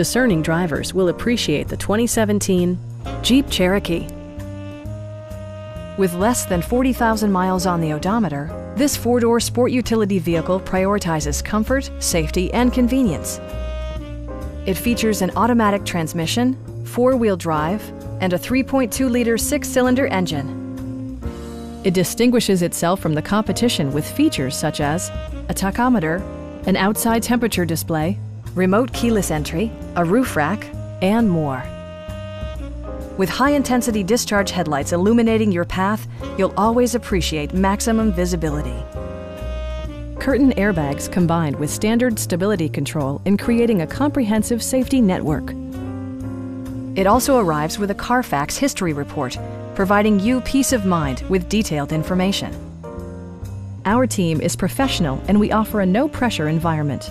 Discerning drivers will appreciate the 2017 Jeep Cherokee. With less than 40,000 miles on the odometer, this four-door sport utility vehicle prioritizes comfort, safety, and convenience. It features an automatic transmission, four-wheel drive, and a 3.2-liter six-cylinder engine. It distinguishes itself from the competition with features such as a tachometer, an outside temperature display, remote keyless entry, a roof rack, and more. With high-intensity discharge headlights illuminating your path, you'll always appreciate maximum visibility. Curtain airbags combined with standard stability control in creating a comprehensive safety network. It also arrives with a Carfax history report, providing you peace of mind with detailed information. Our team is professional and we offer a no-pressure environment.